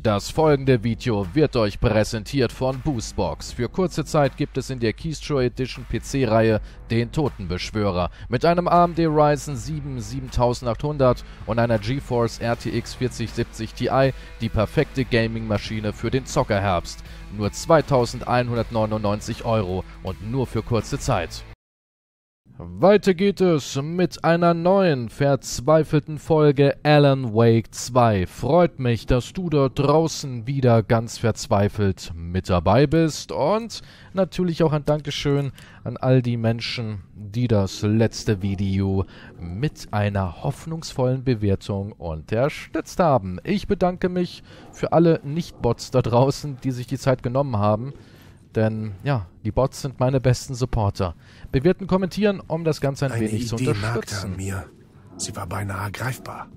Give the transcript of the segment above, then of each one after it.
Das folgende Video wird euch präsentiert von Boostbox. Für kurze Zeit gibt es in der Keystrow Edition PC-Reihe den Totenbeschwörer mit einem AMD Ryzen 7 7800 und einer GeForce RTX 4070 Ti die perfekte Gaming-Maschine für den Zockerherbst. Nur 2199 Euro und nur für kurze Zeit. Weiter geht es mit einer neuen, verzweifelten Folge Alan Wake 2. Freut mich, dass du dort draußen wieder ganz verzweifelt mit dabei bist. Und natürlich auch ein Dankeschön an all die Menschen, die das letzte Video mit einer hoffnungsvollen Bewertung unterstützt haben. Ich bedanke mich für alle Nicht-Bots da draußen, die sich die Zeit genommen haben. Denn ja, die Bots sind meine besten Supporter. Bewerten, kommentieren, um das Ganze ein Eine wenig zu Idee nagte unterstützen. an mir. Sie war beinahe greifbar.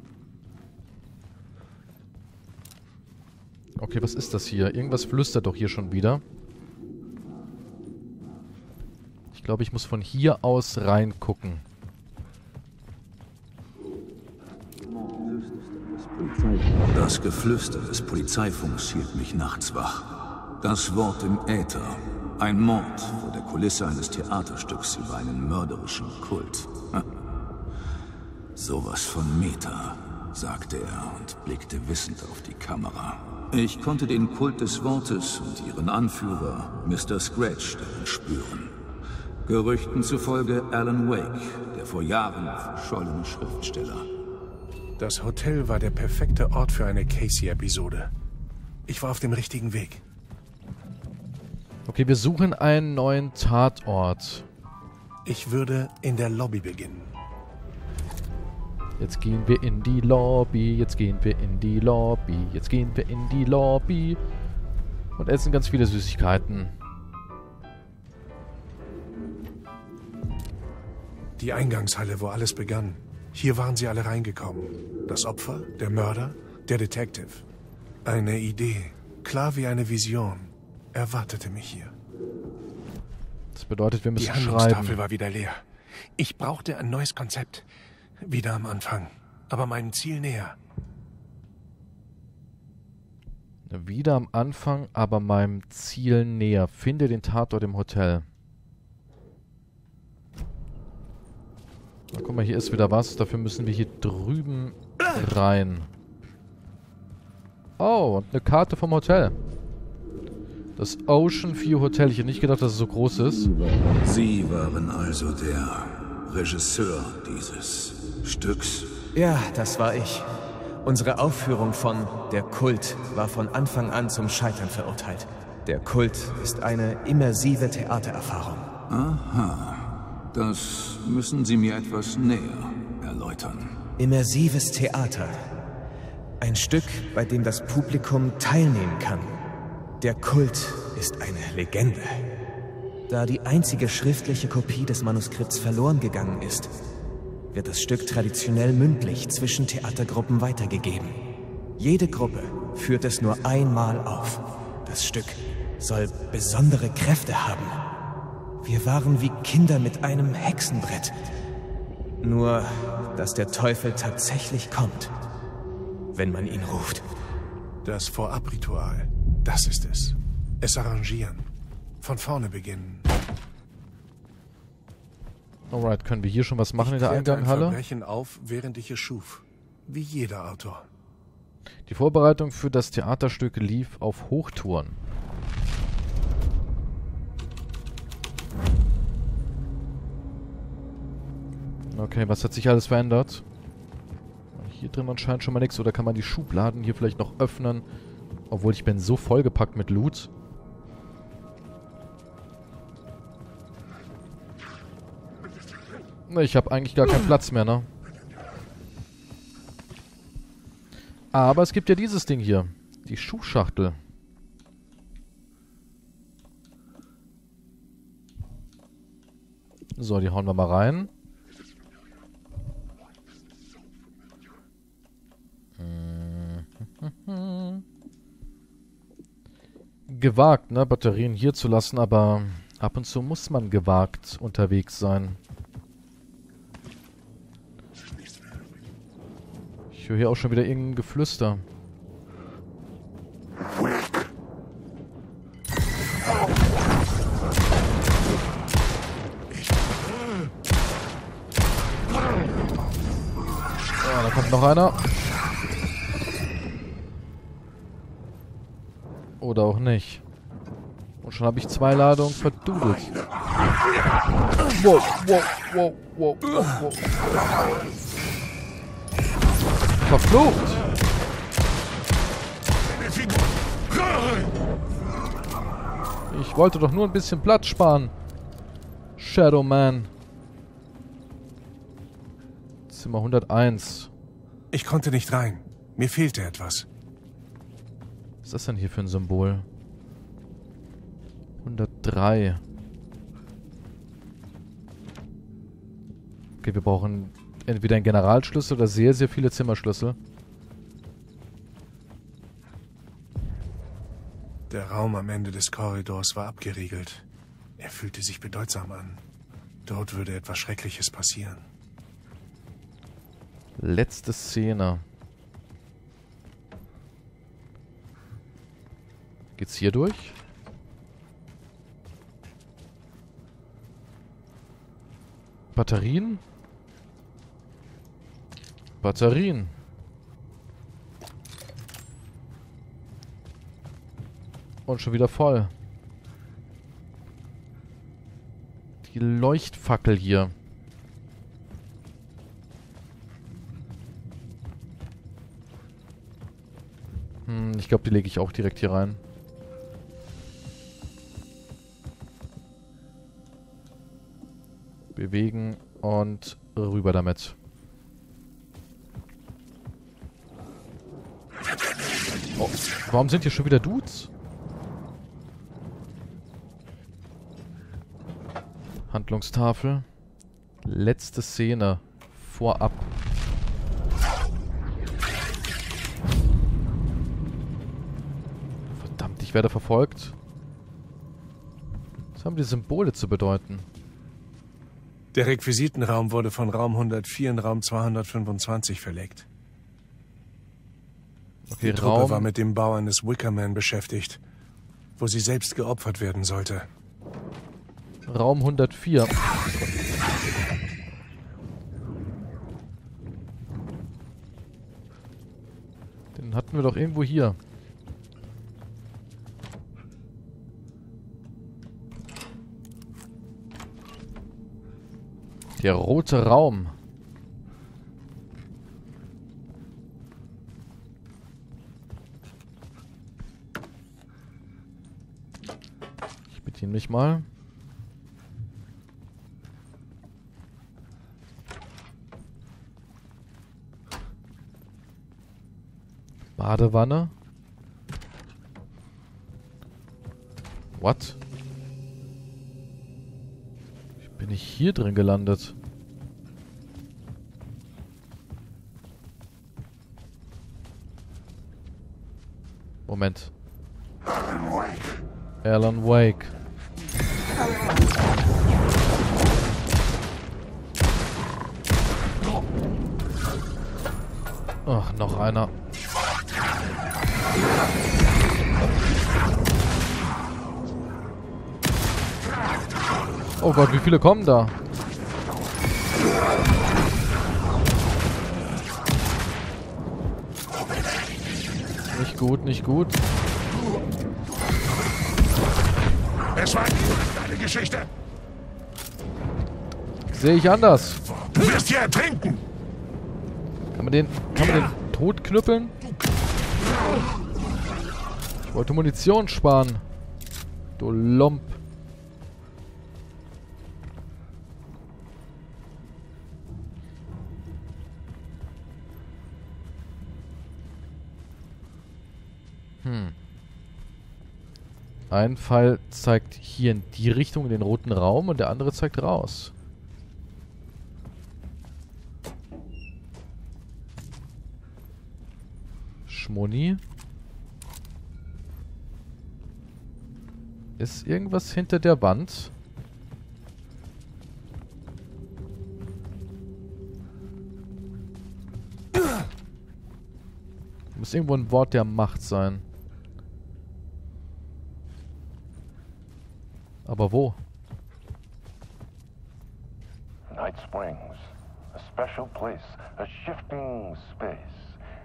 Okay, was ist das hier? Irgendwas flüstert doch hier schon wieder. Ich glaube, ich muss von hier aus reingucken. Das Geflüster des Polizeifunks hielt mich nachts wach. Das Wort im Äther. Ein Mord vor der Kulisse eines Theaterstücks über einen mörderischen Kult. Sowas von Meta, sagte er und blickte wissend auf die Kamera. Ich konnte den Kult des Wortes und ihren Anführer, Mr. Scratch, darin spüren. Gerüchten zufolge Alan Wake, der vor Jahren verschollene Schriftsteller. Das Hotel war der perfekte Ort für eine Casey-Episode. Ich war auf dem richtigen Weg. Okay, wir suchen einen neuen Tatort. Ich würde in der Lobby beginnen. Jetzt gehen wir in die Lobby, jetzt gehen wir in die Lobby, jetzt gehen wir in die Lobby. Und essen ganz viele Süßigkeiten. Die Eingangshalle, wo alles begann. Hier waren sie alle reingekommen. Das Opfer, der Mörder, der Detective. Eine Idee, klar wie eine Vision, erwartete mich hier. Das bedeutet, wir Die müssen Handlungstafel schreiben. war wieder leer. Ich brauchte ein neues Konzept. Wieder am Anfang, aber meinem Ziel näher. Wieder am Anfang, aber meinem Ziel näher. Finde den Tatort im Hotel. Na, guck mal, hier ist wieder was. Dafür müssen wir hier drüben rein. Oh, und eine Karte vom Hotel. Das Ocean View Hotel. Ich hätte nicht gedacht, dass es so groß ist. Sie waren also der Regisseur dieses Stücks. Ja, das war ich. Unsere Aufführung von Der Kult war von Anfang an zum Scheitern verurteilt. Der Kult ist eine immersive Theatererfahrung. Das müssen Sie mir etwas näher erläutern. Immersives Theater. Ein Stück, bei dem das Publikum teilnehmen kann. Der Kult ist eine Legende. Da die einzige schriftliche Kopie des Manuskripts verloren gegangen ist, wird das Stück traditionell mündlich zwischen Theatergruppen weitergegeben. Jede Gruppe führt es nur einmal auf. Das Stück soll besondere Kräfte haben. Wir waren wie Kinder mit einem Hexenbrett. Nur, dass der Teufel tatsächlich kommt, wenn man ihn ruft. Das Vorabritual, das ist es. Es arrangieren. Von vorne beginnen. Alright, können wir hier schon was machen in der Klärte ein Einganghalle? Verbrechen auf, während ich es schuf. Wie jeder Autor. Die Vorbereitung für das Theaterstück lief auf Hochtouren. Okay, was hat sich alles verändert? Hier drin anscheinend schon mal nichts. Oder kann man die Schubladen hier vielleicht noch öffnen? Obwohl ich bin so vollgepackt mit Loot. Ich habe eigentlich gar keinen Platz mehr, ne? Aber es gibt ja dieses Ding hier. Die Schuhschachtel. So, die hauen wir mal rein gewagt, ne, Batterien hier zu lassen, aber ab und zu muss man gewagt unterwegs sein. Ich höre hier auch schon wieder irgendein Geflüster. Ja, da kommt noch einer. Oder auch nicht. Und schon habe ich zwei Ladungen verdudelt. Wow, wow, wow, wow. Verflucht! Ich wollte doch nur ein bisschen Platz sparen. Shadow Man. Zimmer 101. Ich konnte nicht rein. Mir fehlte etwas. Was ist das denn hier für ein Symbol? 103. Okay, wir brauchen entweder einen Generalschlüssel oder sehr, sehr viele Zimmerschlüssel. Der Raum am Ende des Korridors war abgeriegelt. Er fühlte sich bedeutsam an. Dort würde etwas Schreckliches passieren. Letzte Szene. Geht's hier durch? Batterien? Batterien. Und schon wieder voll. Die Leuchtfackel hier. Hm, ich glaube, die lege ich auch direkt hier rein. Bewegen und rüber damit. Oh, warum sind hier schon wieder Dudes? Handlungstafel. Letzte Szene. Vorab. Verdammt, ich werde verfolgt. Was haben die Symbole zu bedeuten? Der Requisitenraum wurde von Raum 104 in Raum 225 verlegt. Okay, Die Truppe Raum. war mit dem Bau eines Wickerman beschäftigt, wo sie selbst geopfert werden sollte. Raum 104. Den hatten wir doch irgendwo hier. Der rote Raum. Ich bediene mich mal. Badewanne. What? Hier drin gelandet? Moment. Alan Wake. Ach, noch einer. Oh Gott, wie viele kommen da? Nicht gut, nicht gut. Es war eine Geschichte. Sehe ich anders. Du wirst hier ertrinken. Kann man den, kann man den tot knüppeln? Ich wollte Munition sparen. Du Lump. Ein Pfeil zeigt hier in die Richtung, in den roten Raum, und der andere zeigt raus. Schmoni. Ist irgendwas hinter der Wand? Muss irgendwo ein Wort der Macht sein. Aber wo? Night Springs. A special place, a shifting space,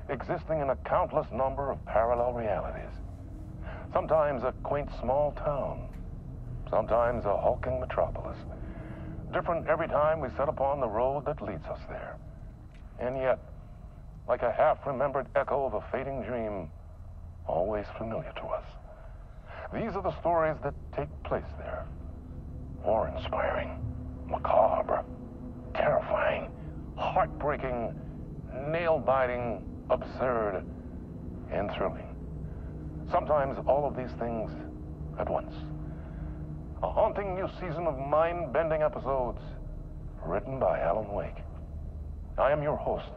existing in a countless number of parallel realities. Sometimes a quaint small town, sometimes a hulking metropolis. Different every time we set upon the road that leads us there. And yet, like a half-remembered echo of a fading dream, always familiar to us. These are the stories that take place there. Awe-inspiring, macabre, terrifying, heartbreaking, nail-biting, absurd, and thrilling. Sometimes all of these things at once. A haunting new season of mind-bending episodes written by Alan Wake. I am your host,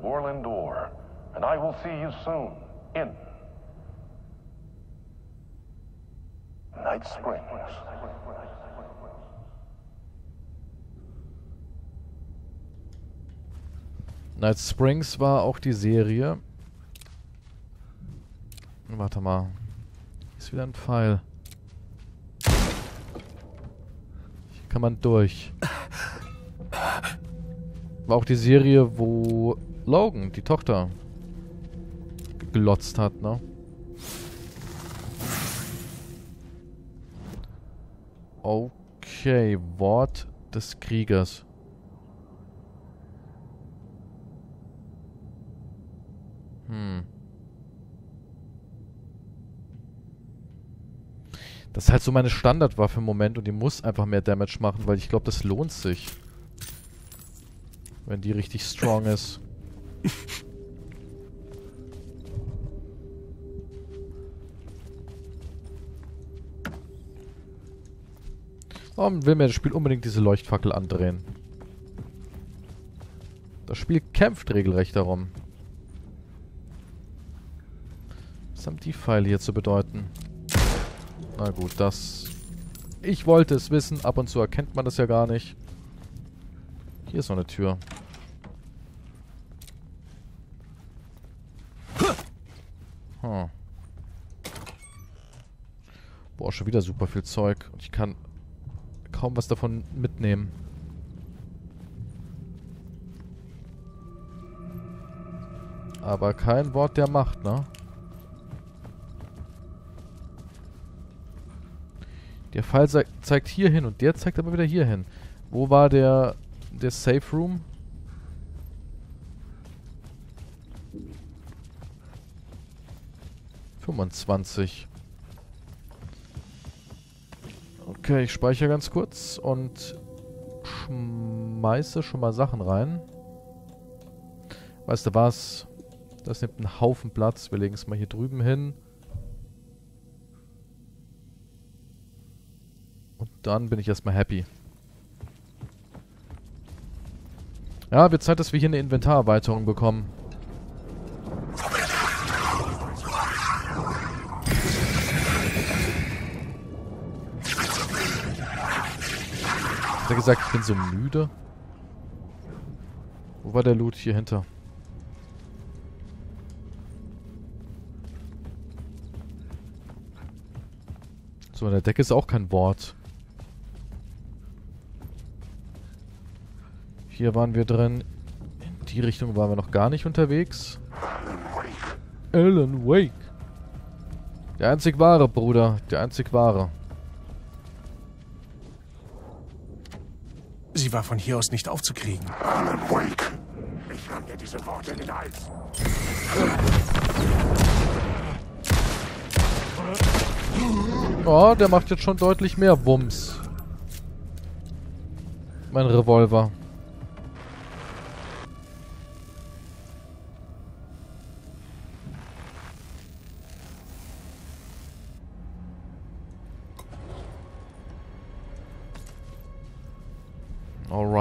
Warland Orr, and I will see you soon in Night Springs. Night Springs war auch die Serie. Warte mal. Ist wieder ein Pfeil. Hier kann man durch. War auch die Serie, wo Logan, die Tochter, gelotzt hat, ne? Okay, Wort des Kriegers. Hm. Das ist halt so meine Standardwaffe im Moment und die muss einfach mehr Damage machen, weil ich glaube, das lohnt sich. Wenn die richtig strong ist. Warum will mir das Spiel unbedingt diese Leuchtfackel andrehen? Das Spiel kämpft regelrecht darum. Was haben die Pfeile hier zu bedeuten? Na gut, das... Ich wollte es wissen. Ab und zu erkennt man das ja gar nicht. Hier ist noch eine Tür. Hm. Boah, schon wieder super viel Zeug. Und ich kann kaum was davon mitnehmen. Aber kein Wort der Macht, ne? Der ze zeigt hier hin und der zeigt aber wieder hier hin. Wo war der, der Safe Room? Fünfundzwanzig. Okay, ich speichere ganz kurz und schmeiße schon mal Sachen rein. Weißt du was? Das nimmt einen Haufen Platz. Wir legen es mal hier drüben hin. dann bin ich erstmal happy. Ja, wird Zeit, dass wir hier eine Inventarerweiterung bekommen. Er gesagt, ich bin so müde? Wo war der Loot hier hinter? So, an der Decke ist auch kein Wort. Hier waren wir drin. In die Richtung waren wir noch gar nicht unterwegs. Alan Wake. Der einzig wahre, Bruder. Der einzig wahre. Sie war von hier aus nicht aufzukriegen. Alan Wake. Ich ramm dir diese Worte in den Hals. Oh, der macht jetzt schon deutlich mehr Wumms. Mein Revolver.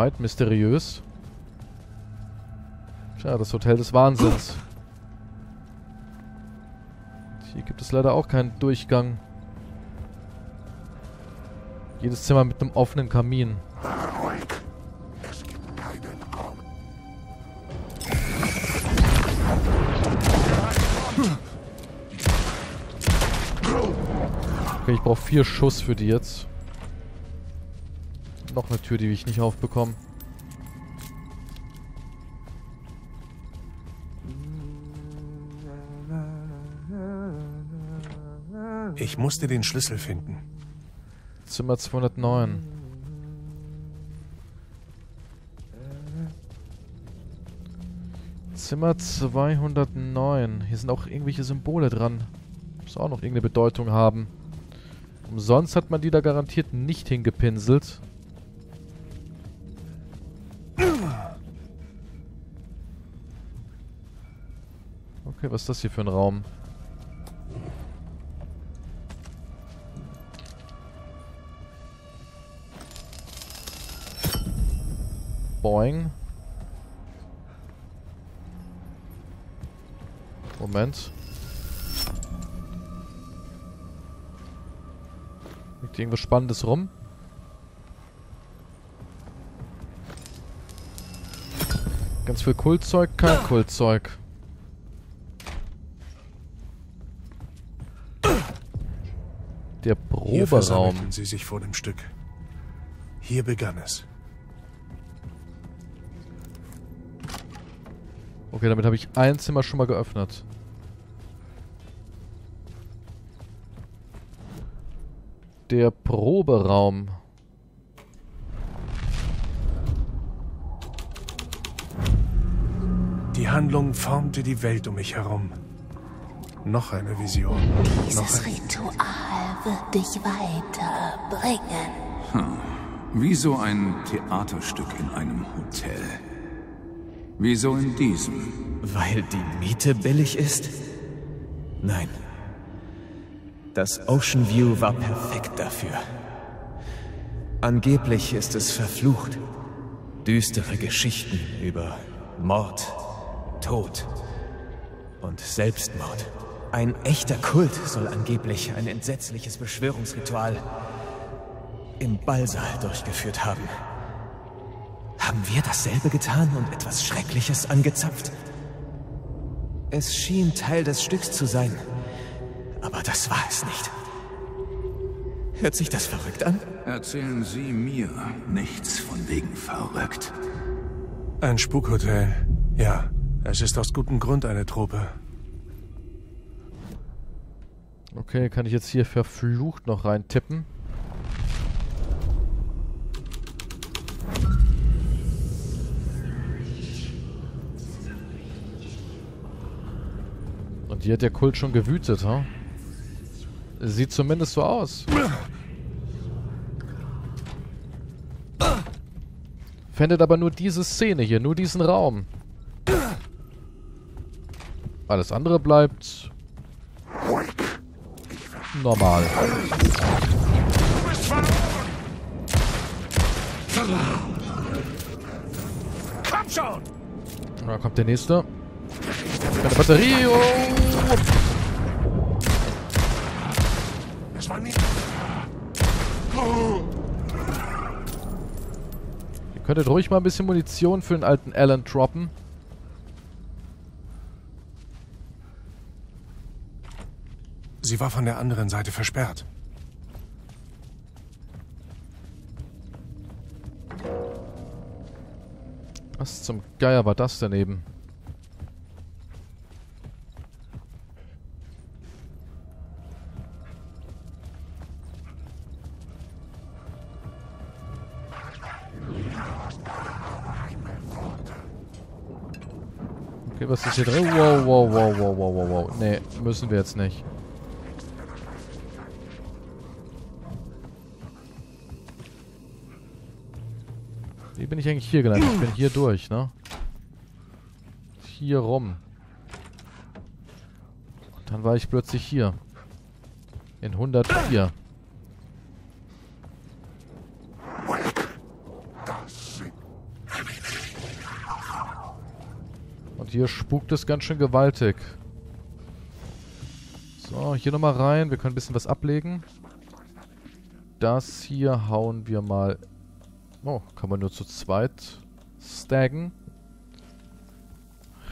Alright, mysteriös. Tja, das Hotel des Wahnsinns. Hier gibt es leider auch keinen Durchgang. Jedes Zimmer mit einem offenen Kamin. Okay, ich brauche vier Schuss für die jetzt. Noch eine Tür, die ich nicht aufbekomme. Ich musste den Schlüssel finden. Zimmer 209. Zimmer 209. Hier sind auch irgendwelche Symbole dran. Muss auch noch irgendeine Bedeutung haben. Umsonst hat man die da garantiert nicht hingepinselt. Okay, was ist das hier für ein Raum? Boing. Moment. Liegt irgendwas Spannendes rum? Ganz viel Kultzeug, kein Kultzeug. Der Hier Proberaum. versammelten sie sich vor dem Stück. Hier begann es. Okay, damit habe ich ein Zimmer schon mal geöffnet. Der Proberaum. Die Handlung formte die Welt um mich herum. Noch eine Vision. Noch Dieses ein Ritual wird dich weiterbringen. Wie so ein Theaterstück in einem Hotel. Wieso in diesem? Weil die Miete billig ist? Nein. Das Ocean View war perfekt dafür. Angeblich ist es verflucht. Düstere Geschichten über Mord, Tod und Selbstmord. Ein echter Kult soll angeblich ein entsetzliches Beschwörungsritual im Ballsaal durchgeführt haben. Haben wir dasselbe getan und etwas Schreckliches angezapft? Es schien Teil des Stücks zu sein, aber das war es nicht. Hört sich das verrückt an? Erzählen Sie mir nichts von wegen verrückt. Ein Spukhotel. Ja, es ist aus gutem Grund eine Truppe. Okay, kann ich jetzt hier verflucht noch reintippen? Und hier hat der Kult schon gewütet, ha? Sieht zumindest so aus. Fändet aber nur diese Szene hier, nur diesen Raum. Alles andere bleibt normal. Komm schon! Da kommt der nächste. Keine Batterie. Oh. Es war nicht. Ihr könntet ruhig mal ein bisschen Munition für den alten Alan droppen. Sie war von der anderen Seite versperrt. Was zum Geier war das denn eben? Okay, was ist hier drin? Wow, wow, wow, wow, wow, wow, wow. Nee, müssen wir jetzt nicht. Wie bin ich eigentlich hier gelandet? Ich bin hier durch, ne? Hier rum. Und dann war ich plötzlich hier. In 104. Und hier spukt es ganz schön gewaltig. So, hier nochmal rein. Wir können ein bisschen was ablegen. Das hier hauen wir mal... Oh, kann man nur zu zweit staggen.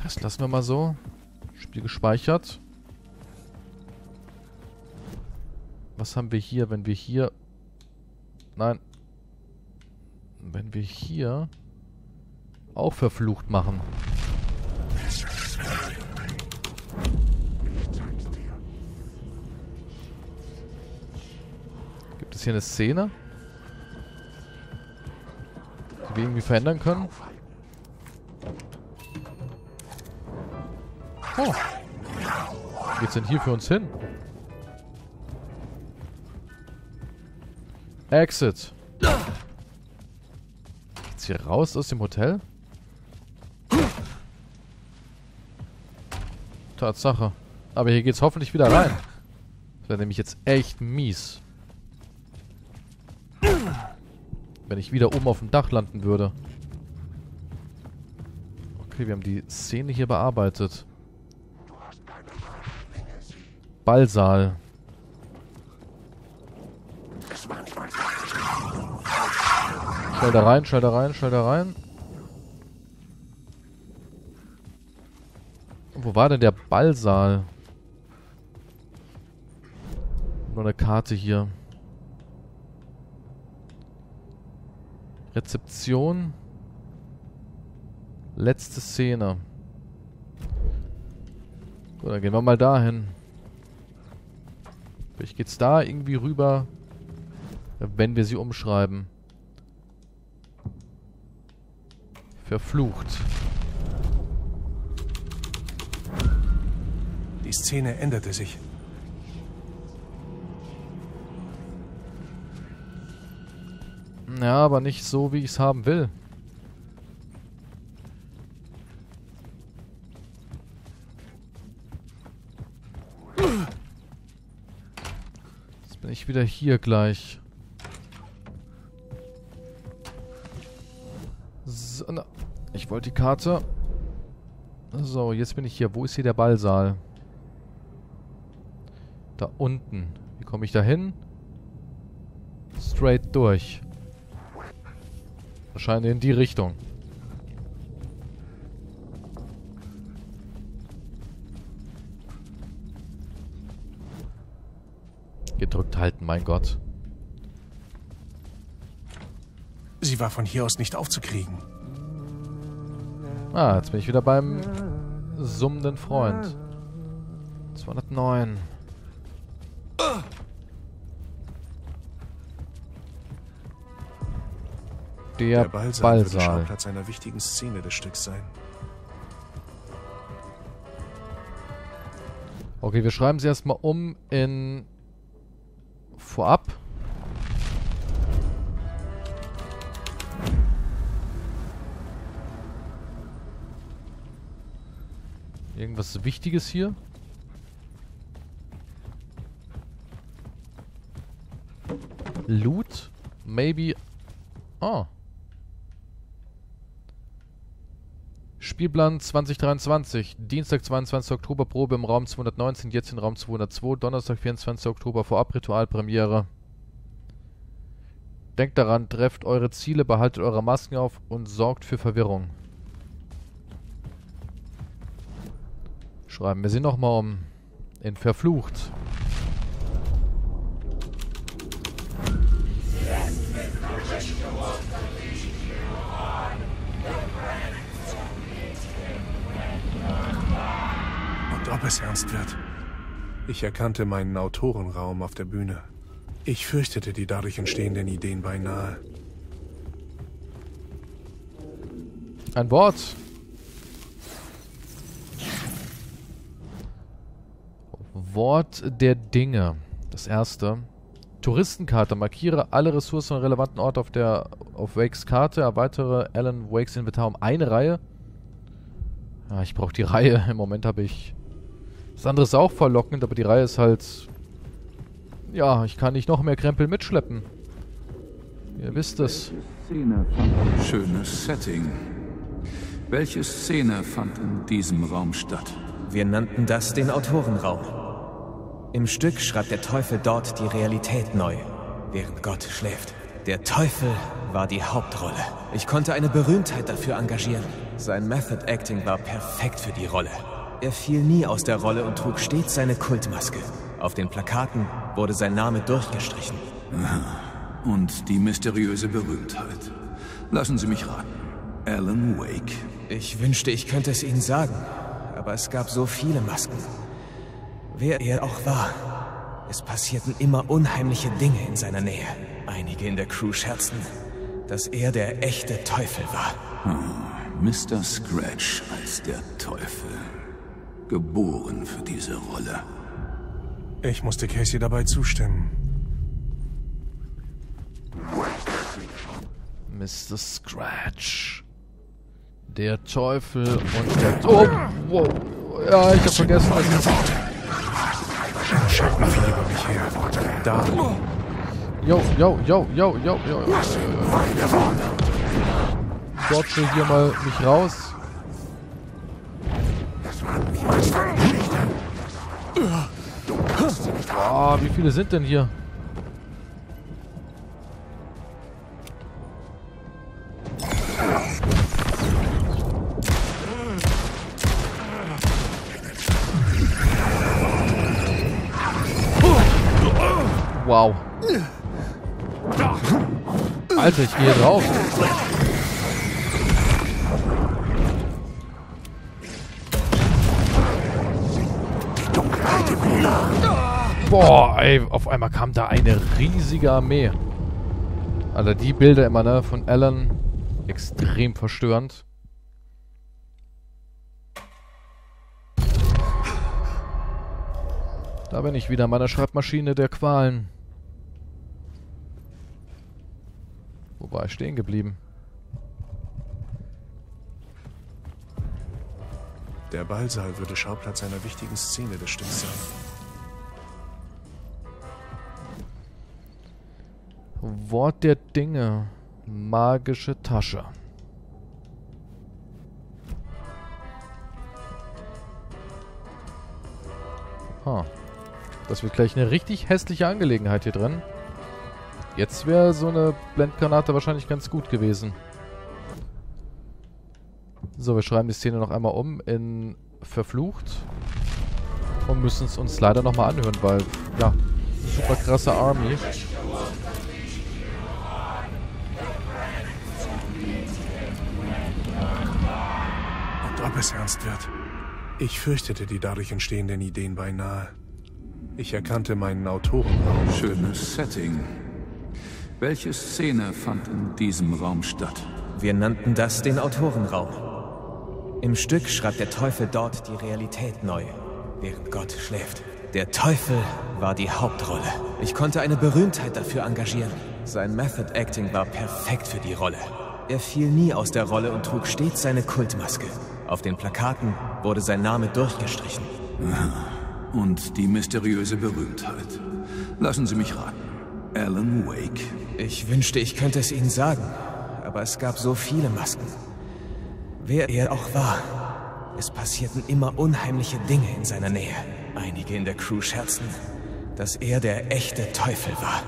Das lassen wir mal so. Spiel gespeichert. Was haben wir hier, wenn wir hier... Nein. Wenn wir hier auch verflucht machen. das hier eine Szene? Die wir irgendwie verändern können? Oh. Wo geht's denn hier für uns hin? Exit. Geht's hier raus aus dem Hotel? Tatsache. Aber hier geht's hoffentlich wieder rein. Das wäre nämlich jetzt echt mies. Wenn ich wieder oben auf dem Dach landen würde. Okay, wir haben die Szene hier bearbeitet. Ballsaal. Schnell da rein, schnell da rein, schnell da rein. Wo war denn der Ballsaal? Nur eine Karte hier. Rezeption. Letzte Szene. Gut, dann gehen wir mal dahin. Vielleicht geht's da irgendwie rüber, wenn wir sie umschreiben. Verflucht. Die Szene änderte sich. Ja, aber nicht so, wie ich es haben will. Jetzt bin ich wieder hier gleich. So, na, ich wollte die Karte. So, jetzt bin ich hier. Wo ist hier der Ballsaal? Da unten. Wie komme ich da hin? Straight durch. Wahrscheinlich in die Richtung. Gedrückt halten, mein Gott. Sie war von hier aus nicht aufzukriegen. Ah, jetzt bin ich wieder beim summenden Freund. 209. Der, Der Ballsaal, Ballsaal. Schauplatz einer wichtigen Szene des Stücks sein. Okay, wir schreiben sie erstmal um in vorab. Irgendwas Wichtiges hier? Loot? Maybe. Oh. Spielplan 2023. Dienstag, 22. Oktober, Probe im Raum 219, jetzt in Raum 202. Donnerstag, 24. Oktober, vorab Ritualpremiere. Denkt daran, trefft eure Ziele, behaltet eure Masken auf und sorgt für Verwirrung. Schreiben wir sie nochmal um. In Verflucht. Ob es ernst wird. Ich erkannte meinen Autorenraum auf der Bühne. Ich fürchtete die dadurch entstehenden Ideen beinahe. Ein Wort. Wort der Dinge. Das erste. Touristenkarte. Markiere alle Ressourcen und relevanten Orte auf der auf Wakes Karte. Erweitere Alan Wakes Inventar um eine Reihe. Ja, ich brauche die Reihe. Im Moment habe ich... Das andere ist auch verlockend, aber die Reihe ist halt... Ja, ich kann nicht noch mehr Krempel mitschleppen. Ihr wisst es. Schönes Setting. Welche Szene fand in diesem Raum statt? Wir nannten das den Autorenraum. Im Stück schreibt der Teufel dort die Realität neu, während Gott schläft. Der Teufel war die Hauptrolle. Ich konnte eine Berühmtheit dafür engagieren. Sein Method Acting war perfekt für die Rolle. Er fiel nie aus der Rolle und trug stets seine Kultmaske. Auf den Plakaten wurde sein Name durchgestrichen. Und die mysteriöse Berühmtheit. Lassen Sie mich raten. Alan Wake. Ich wünschte, ich könnte es Ihnen sagen, aber es gab so viele Masken. Wer er auch war, Es passierten immer unheimliche Dinge in seiner Nähe. Einige in der Crew scherzten, dass er der echte Teufel war. Mr. Scratch als der Teufel. Geboren für diese Rolle. Ich musste Casey dabei zustimmen. Mr. Scratch. Der Teufel und der... Oh, wow. Ja, ich hab vergessen, dass ich... Schalten viel über mich her. Da. Yo, yo, yo, yo, yo, yo, yo. Dodge hier mal mich raus. Boah, wie viele sind denn hier? Wow. Alter, ich gehe drauf. Ey, auf einmal kam da eine riesige Armee. Alter, die Bilder immer, ne, von Alan. Extrem verstörend. Da bin ich wieder an meiner Schreibmaschine der Qualen. Wo war ich stehen geblieben? Der Ballsaal würde Schauplatz einer wichtigen Szene des Stücks sein. Wort der Dinge. Magische Tasche. Ha. Das wird gleich eine richtig hässliche Angelegenheit hier drin. Jetzt wäre so eine Blendgranate wahrscheinlich ganz gut gewesen. So, wir schreiben die Szene noch einmal um in verflucht. Und müssen es uns leider nochmal anhören, weil, ja, super krasse Army. Ob es ernst wird. Ich fürchtete die dadurch entstehenden Ideen beinahe. Ich erkannte meinen Autorenraum. Schönes Setting. Welche Szene fand in diesem Raum statt? Wir nannten das den Autorenraum. Im Stück schreibt der Teufel dort die Realität neu, während Gott schläft. Der Teufel war die Hauptrolle. Ich konnte eine Berühmtheit dafür engagieren. Sein Method Acting war perfekt für die Rolle. Er fiel nie aus der Rolle und trug stets seine Kultmaske. Auf den Plakaten wurde sein Name durchgestrichen. Und die mysteriöse Berühmtheit. Lassen Sie mich raten. Alan Wake. Ich wünschte, ich könnte es Ihnen sagen, aber es gab so viele Masken. Wer er auch war, es passierten immer unheimliche Dinge in seiner Nähe. Einige in der Crew scherzten, dass er der echte Teufel war.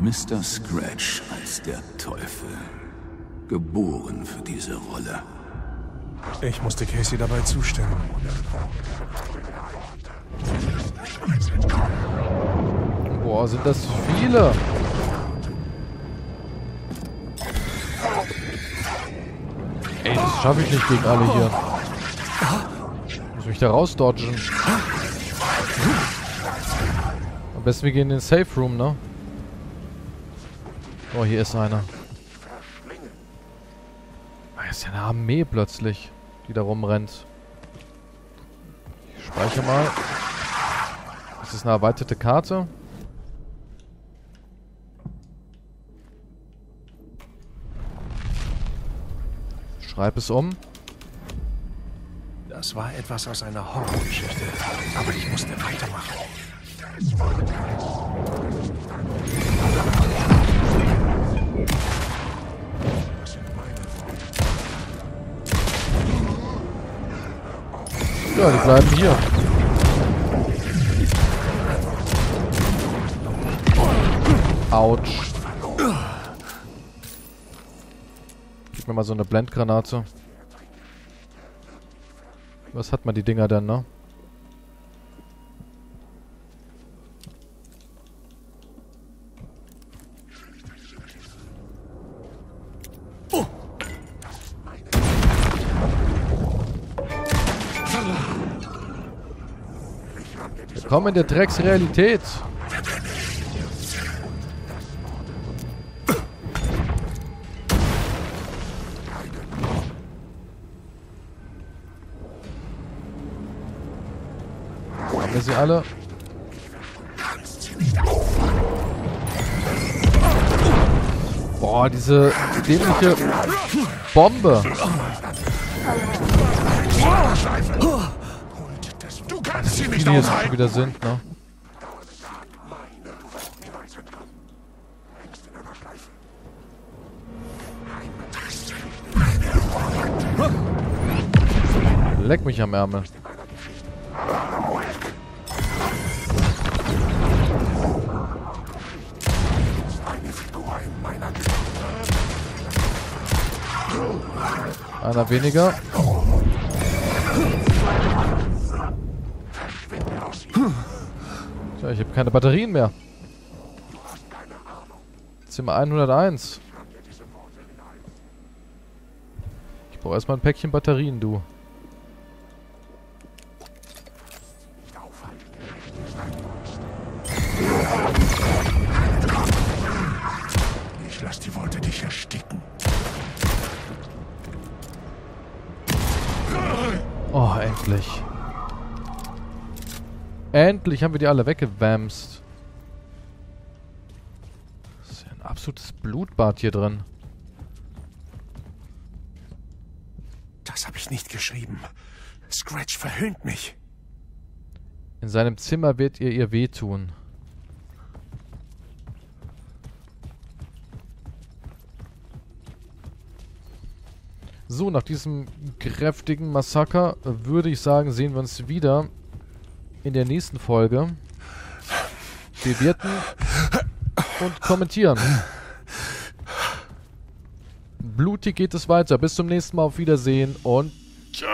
Mr. Scratch als der Teufel. Geboren für diese Rolle. Ich musste Casey dabei zustimmen. Boah, sind das viele. Ey, das schaffe ich nicht gegen alle hier. Muss mich da rausdodgen. Am besten wir gehen in den Safe Room, ne? Oh, hier ist einer. Eine Armee plötzlich, die da rumrennt. Ich speichere mal. Das ist eine erweiterte Karte. Schreib es um. Das war etwas aus einer Horrorgeschichte. Aber ich musste weitermachen. Ja, die bleiben hier. Autsch. Gib mir mal so eine Blendgranate. Was hat man die Dinger denn, ne? Willkommen in der Drecksrealität. Haben wir sie alle? Boah, diese dämliche Bombe. Du die jetzt schon wieder sind, ne? Leck mich am Ärmel. Einer weniger. Tja, ich habe keine Batterien mehr. Zimmer 101. Ich brauche erstmal ein Päckchen Batterien, du. Ich lass die Worte dich ersticken. Oh, endlich. Endlich haben wir die alle weggewamst. Das ist ja ein absolutes Blutbad hier drin. Das habe ich nicht geschrieben. Scratch verhöhnt mich. In seinem Zimmer wird ihr ihr wehtun. So, nach diesem kräftigen Massaker äh, würde ich sagen, sehen wir uns wieder in der nächsten Folge. Bewerten und kommentieren. Blutig geht es weiter. Bis zum nächsten Mal. Auf Wiedersehen und tschö.